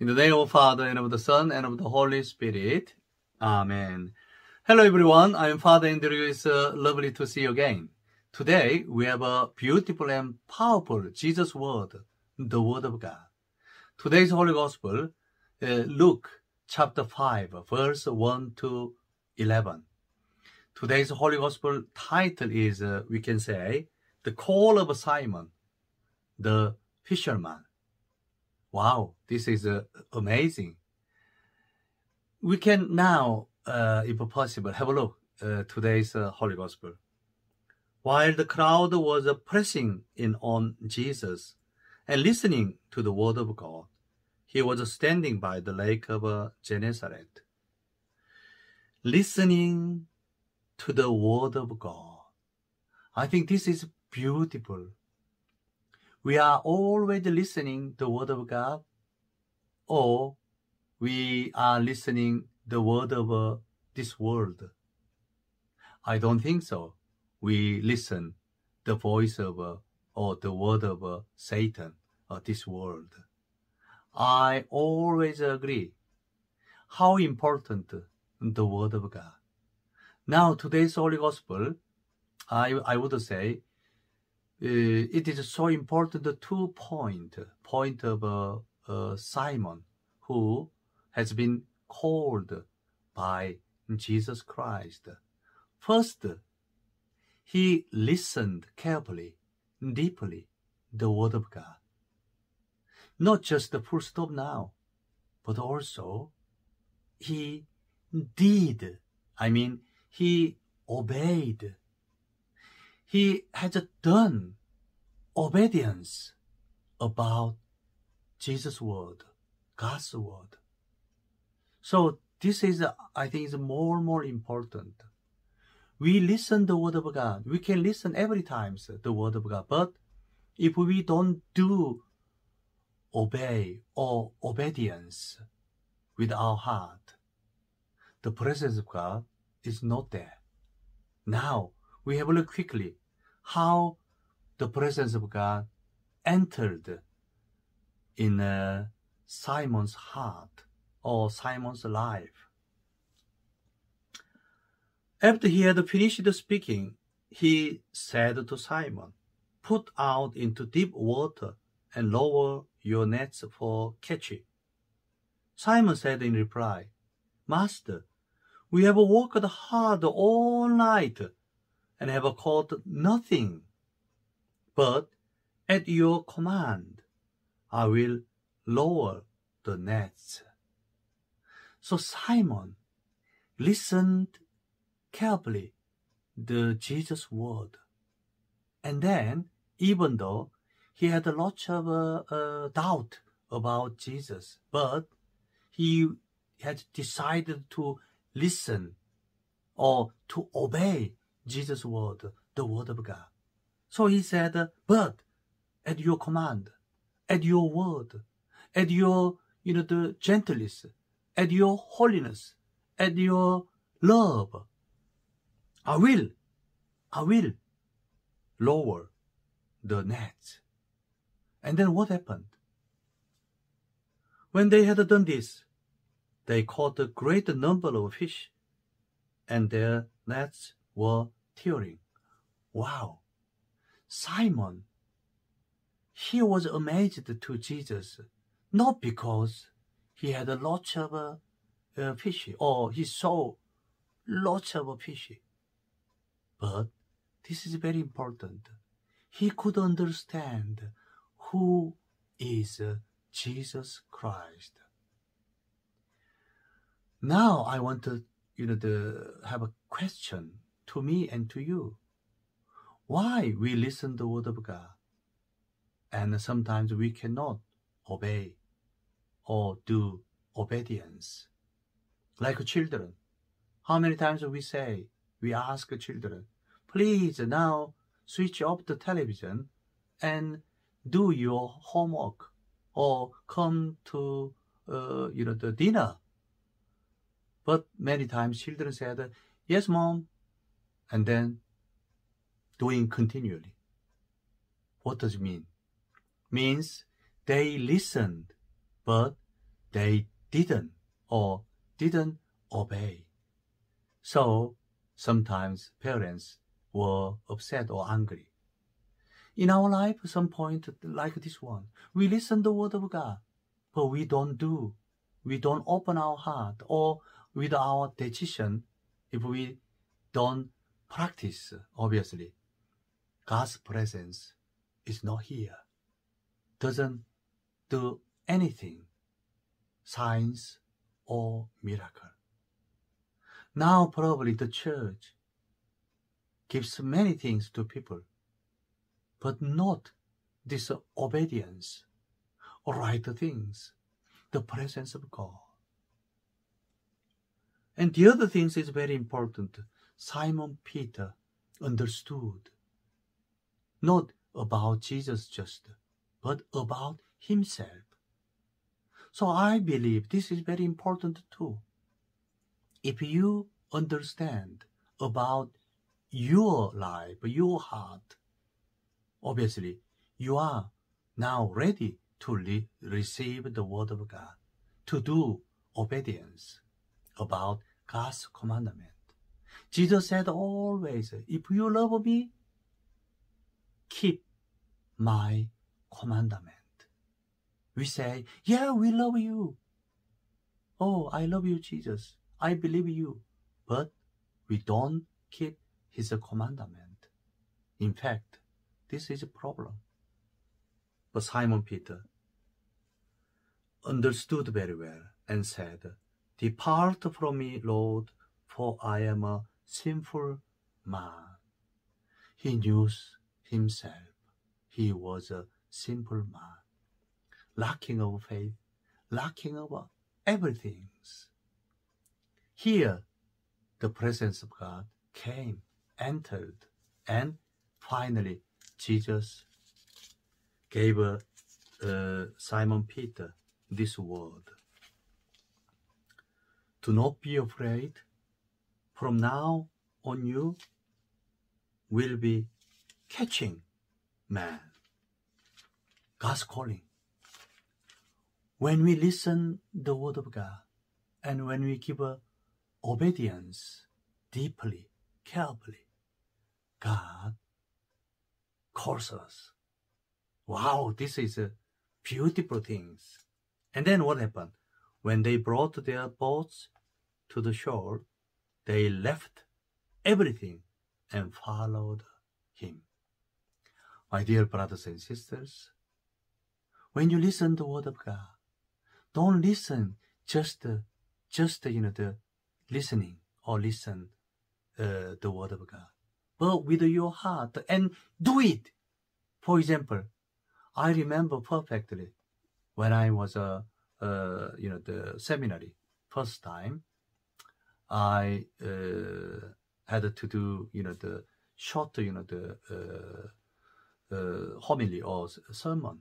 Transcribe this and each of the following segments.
In the name of the Father, and of the Son, and of the Holy Spirit. Amen. Hello everyone, I am Father Andrew. It's uh, lovely to see you again. Today, we have a beautiful and powerful Jesus Word, the Word of God. Today's Holy Gospel, uh, Luke chapter 5, verse 1 to 11. Today's Holy Gospel title is, uh, we can say, The Call of Simon, the Fisherman. Wow, this is uh, amazing. We can now, uh, if possible, have a look uh, today's uh, Holy Gospel. While the crowd was pressing in on Jesus and listening to the word of God, he was standing by the lake of uh, Gennesaret, listening to the word of God. I think this is beautiful. We are always listening the word of God, or we are listening the word of uh, this world. I don't think so. We listen the voice of uh, or the word of uh, Satan or this world. I always agree how important the word of God. Now today's Holy Gospel, I I would say, uh, it is so important two point point of uh, uh, Simon who has been called by Jesus Christ. First, he listened carefully, deeply, the word of God. Not just the full stop now, but also he did. I mean, he obeyed. He has done obedience about Jesus' word, God's word. So this is, I think, is more and more important. We listen the word of God. We can listen every time the word of God, but if we don't do obey or obedience with our heart, the presence of God is not there. Now we have a look quickly how the presence of God entered in uh, Simon's heart or Simon's life. After he had finished speaking, he said to Simon, Put out into deep water and lower your nets for catching. Simon said in reply, Master, we have worked hard all night and have caught nothing. But at your command, I will lower the nets. So Simon listened carefully the Jesus word. And then, even though he had a lot of uh, uh, doubt about Jesus, but he had decided to listen or to obey Jesus' word, the word of God. So he said, but at your command, at your word, at your, you know, the gentleness, at your holiness, at your love, I will, I will lower the nets. And then what happened? When they had done this, they caught a great number of fish, and their nets were tearing. Wow! Simon, he was amazed to Jesus, not because he had a lot of uh, fish or he saw lots of fish, but this is very important. He could understand who is Jesus Christ. Now I want to, you know, to have a question to me and to you. Why we listen the word of God and sometimes we cannot obey or do obedience. Like children. How many times we say, we ask children, please now switch off the television and do your homework or come to, uh, you know, the dinner but many times children said, yes, mom, and then doing continually. What does it mean? Means they listened, but they didn't or didn't obey. So sometimes parents were upset or angry. In our life, some point like this one, we listen the word of God, but we don't do. We don't open our heart or with our decision, if we don't practice, obviously, God's presence is not here. Doesn't do anything, signs or miracle. Now probably the church gives many things to people, but not this obedience or right things, the presence of God. And the other things is very important. Simon Peter understood not about Jesus just, but about himself. So I believe this is very important too. If you understand about your life, your heart, obviously you are now ready to re- receive the word of God, to do obedience about God's commandment. Jesus said always, if you love me, keep my commandment. We say, yeah, we love you. Oh, I love you, Jesus. I believe you. But we don't keep his commandment. In fact, this is a problem. But Simon Peter understood very well and said, Depart from me, Lord, for I am a sinful man. He knew himself. He was a simple man, lacking of faith, lacking of everything. Here, the presence of God came, entered, and finally, Jesus gave uh, Simon Peter this word do not be afraid. From now on, you will be catching man. God's calling. When we listen the word of God and when we give obedience deeply, carefully, God calls us. Wow, this is a beautiful things. And then what happened? When they brought their boats to the shore, they left everything and followed him. My dear brothers and sisters, when you listen to the word of God, don't listen just, just you know, the listening or listen uh, the word of God, but with your heart and do it. For example, I remember perfectly when I was a uh, you know, the seminary first time, I uh, had to do, you know, the short, you know, the uh, uh, homily or sermon.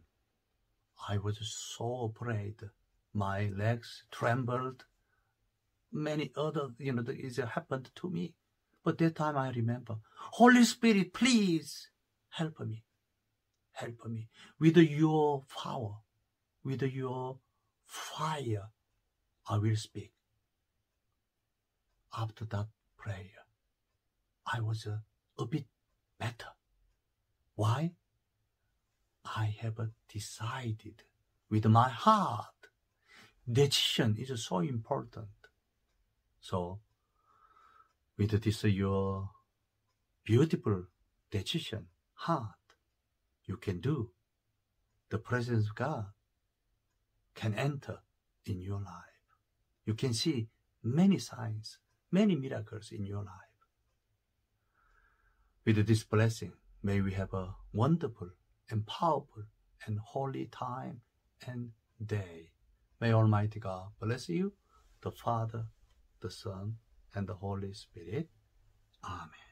I was so afraid. My legs trembled. Many other, you know, it happened to me. But that time I remember, Holy Spirit, please help me. Help me with your power, with your fire, I will speak. After that prayer, I was a, bit better. Why? I have decided with my heart. Decision is so important. So, with this your beautiful decision, heart, you can do the presence of God can enter in your life. You can see many signs, many miracles in your life. With this blessing, may we have a wonderful and powerful and holy time and day. May Almighty God bless you, the Father, the Son, and the Holy Spirit. Amen.